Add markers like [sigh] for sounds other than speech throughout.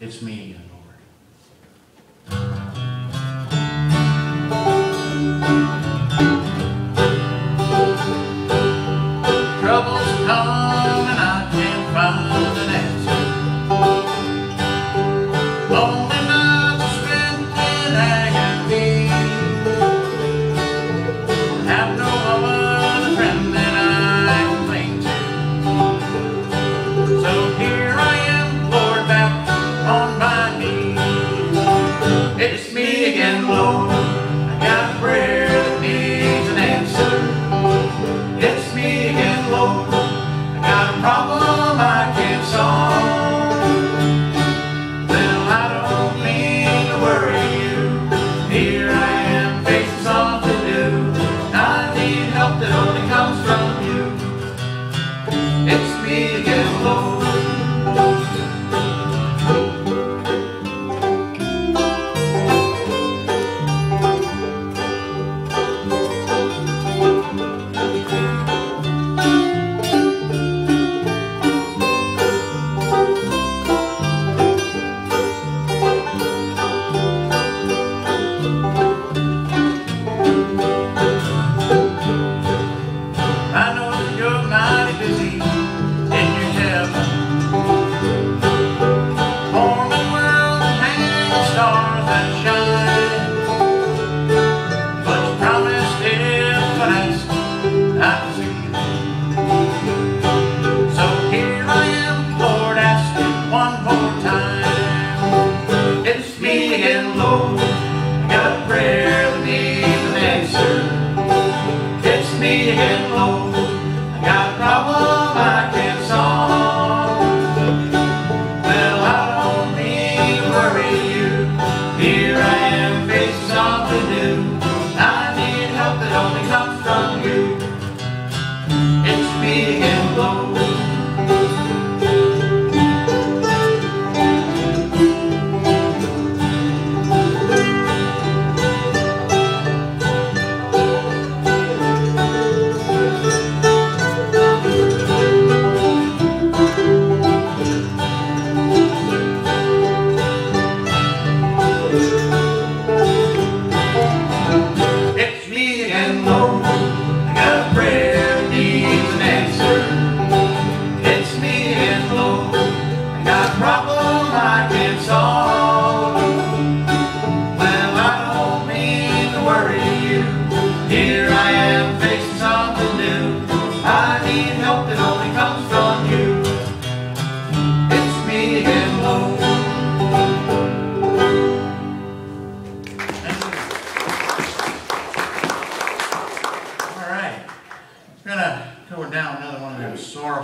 It's me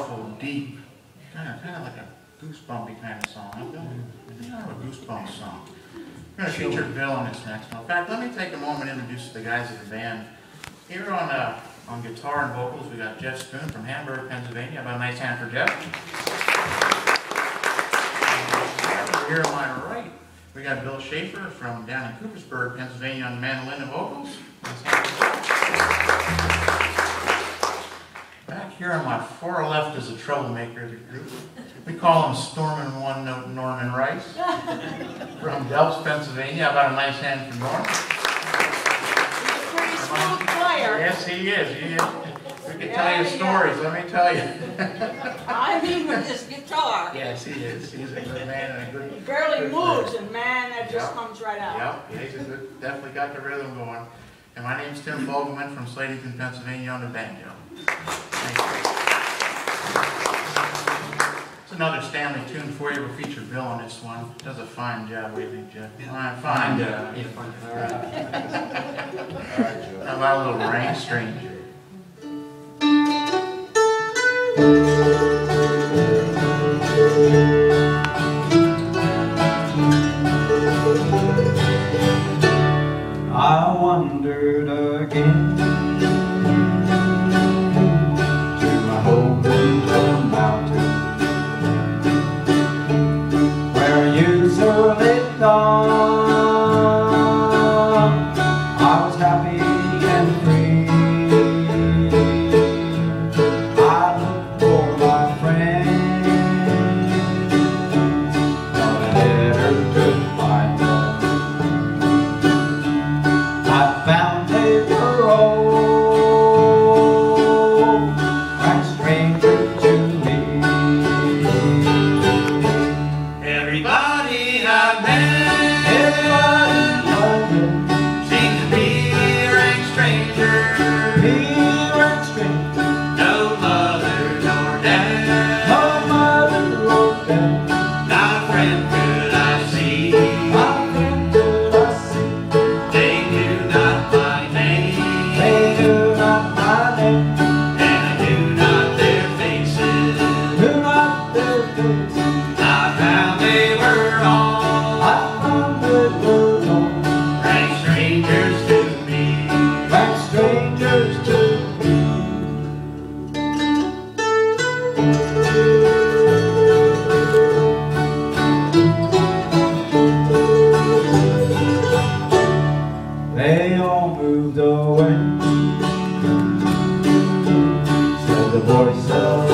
sorrowful, deep, kind of, kind of like a goosebumpy kind of song. I'm kind of a goosebump song. We're gonna feature Bill on this next one. In fact, let me take a moment and introduce the guys of the band. Here on, uh, on guitar and vocals, we got Jeff Spoon from Hamburg, Pennsylvania. About a nice hand for Jeff. Here on my right, we got Bill Schaefer from down in Coopersburg, Pennsylvania on mandolin and vocals. Nice hand for Bill. Back here on my far left is a troublemaker of the group. We call him Stormin' One Note Norman Rice [laughs] from Delft, Pennsylvania. About a nice hand for Norm. He's a pretty smooth player. Yes, he is. He is. We could tell you stories, let me tell you. I mean with his guitar. Yes, he is. He's a good man and a good. He barely good moves player. and man, that just Yeah. comes right out. Yep, yeah, he's good, definitely got the rhythm going. And my is Tim Fogelman from Slatington, Pennsylvania on the banjo. Thank you. It's another Stanley tune for you. We'll feature Bill on this one. Does a fine job, what do you think, Jeff? Fine, fine job. Yeah, fine. All right. How about a little Rank Stranger? Friend moved away. Said the voice of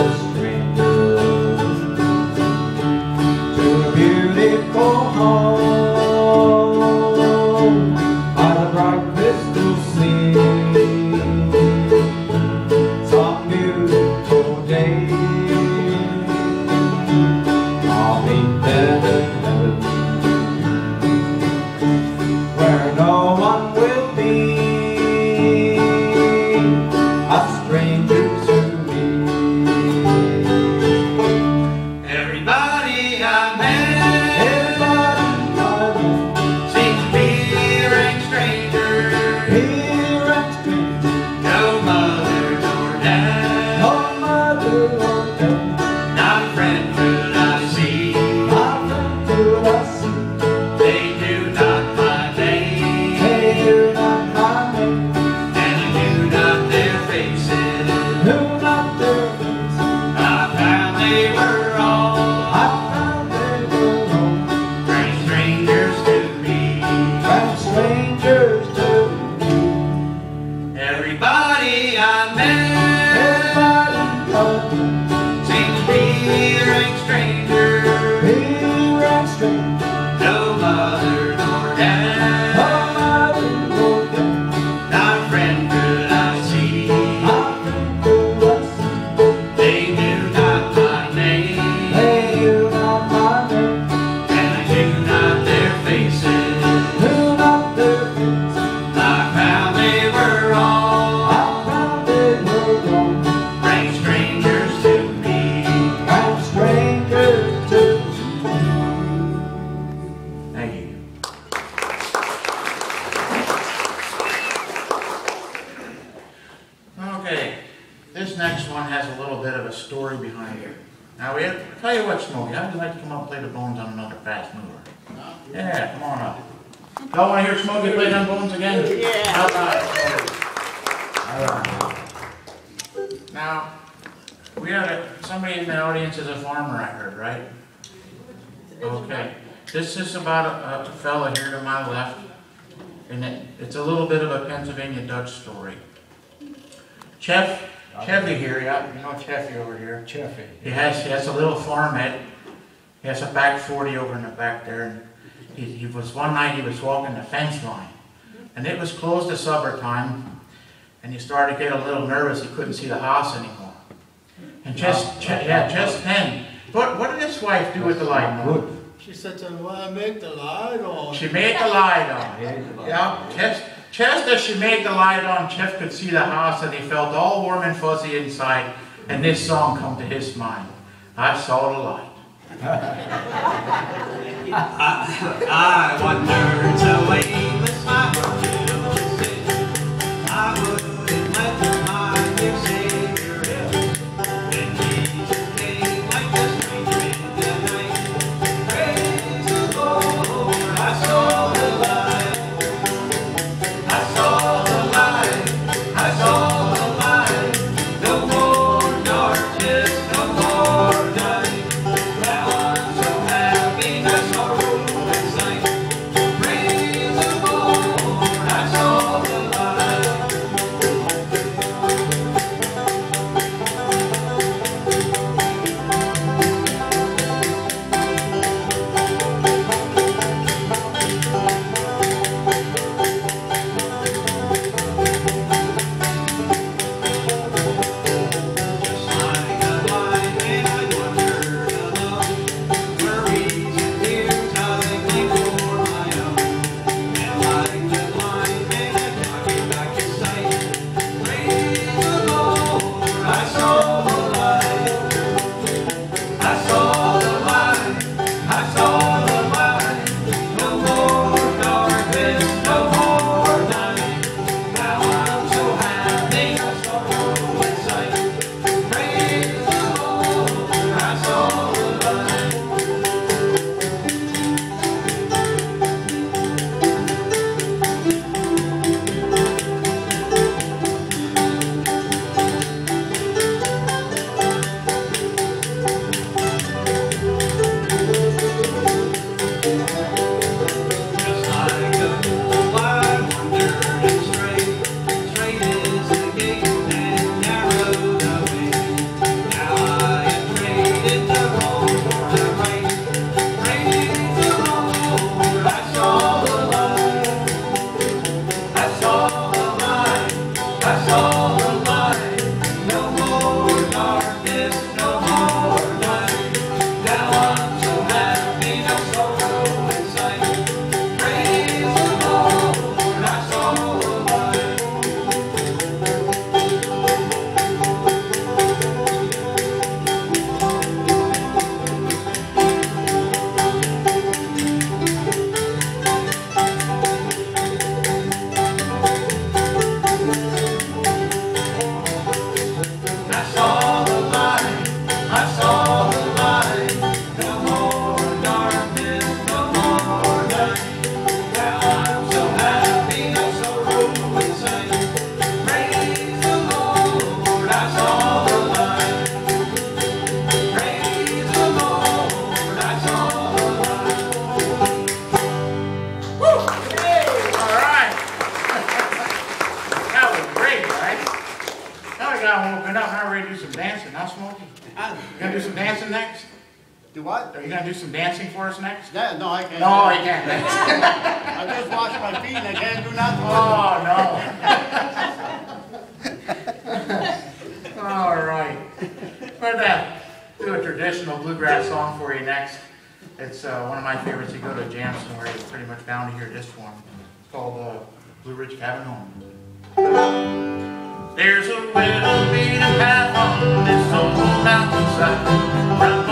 you what, Smokey, I'd like to come up and play the bones on another fast mover. Yeah, come on up. Y'all want to hear Smokey play them bones again? Yeah. All right. All right. Now, we had a, somebody in the audience is a farmer, I heard, right? Okay, this is about a, a fella here to my left, and it, it's a little bit of a Pennsylvania Dutch story. Chef, Chevy here, yeah, you know Chevy over here. Cheffy. He has, he has a little farmette, he has a back forty over in the back there, and he, he was, one night he was walking the fence line, and it was close to supper time, and he started to get a little nervous, he couldn't see the house anymore. And just, ju- yeah, just then, what, what did his wife do with the light? Norm? Good. She said to him, well, I make the light on. She made the light on. Yeah. Yeah, just, just as she made the light on, Jeff could see the house and he felt all warm and fuzzy inside. And this song come to his mind. I saw the light. [laughs] I wandered away with my Do what? Are you gonna do some dancing for us next? Yeah, no, I can't. No, I can't. [laughs] I just wash my feet and I can't do nothing. Oh, no. [laughs] All right. We're gonna do a traditional bluegrass song for you next. It's uh, one of my favorites. You go to a jam somewhere, you're pretty much bound to hear this one. It's called uh, Blue Ridge Cabin Home. There's a little beat of path on this old mountainside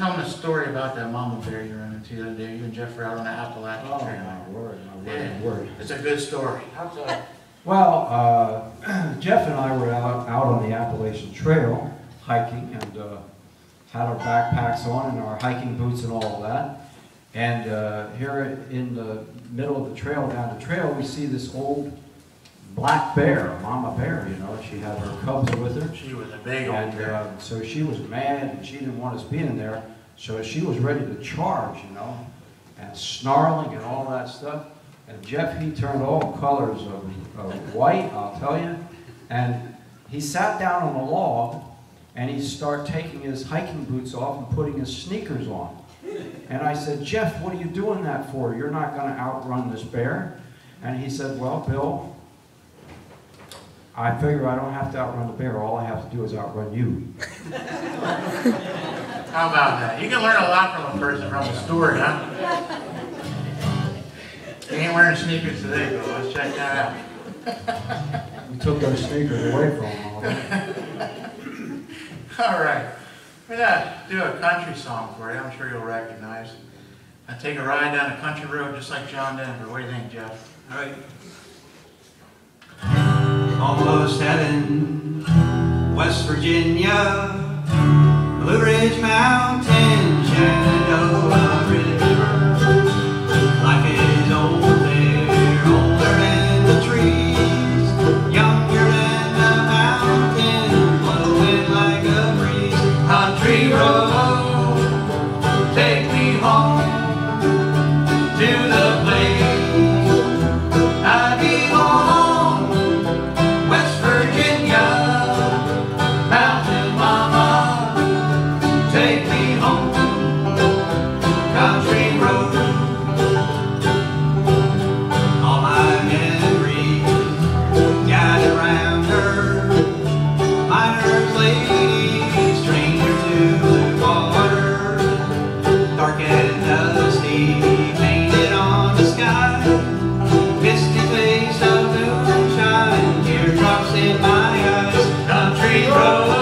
How tell me a story about that mama bear you ran into the other day? You and Jeff were out on the Appalachian Oh, Trail. my word, my Yeah, word, word. it's a good story. Well, uh, [clears throat] Jeff and I were out, out on the Appalachian Trail hiking and uh, had our backpacks on and our hiking boots and all of that. And uh, here in the middle of the trail, down the trail, we see this old black bear, a mama bear, you know. She had her cubs with her. She was a big old And bear. uh, so she was mad and she didn't want us being there. So she was ready to charge, you know, and snarling and all that stuff. And Jeff, he turned all colors of, of white, I'll tell you. And he sat down on a log and he started taking his hiking boots off and putting his sneakers on. And I said, Jeff, what are you doing that for? You're not going to outrun this bear. And he said, well, Bill, I figure I don't have to outrun the bear. All I have to do is outrun you. How about that? You can learn a lot from a person from a story, huh? You ain't wearing sneakers today, Bill. Let's check that out. We took those sneakers away from him. all right? [laughs] All right. We're gonna do a country song for you. I'm sure you'll recognize. I take a ride down a country road just like John Denver. What do you think, Jeff? All right. Almost heaven, West Virginia, Blue Ridge Mountain, Shenandoah Rainbow.